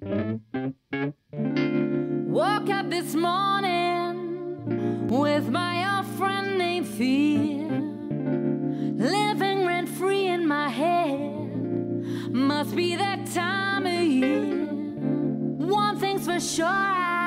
Woke up this morning with my old friend named Fear. Living rent free in my head. Must be that time of year. One thing's for sure.